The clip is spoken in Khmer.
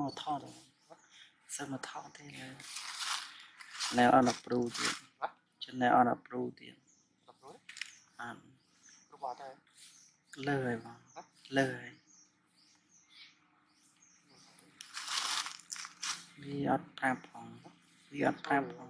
មកថតសើមកថតទេលើ Now on approve ទៀត Channel on approve ទៀតដល់ព្រោះអានគ្រូបាត់តែលើហើយបងលើហើយវាអត់ប្រាប់ផងវាអត់ប្រាប់ផង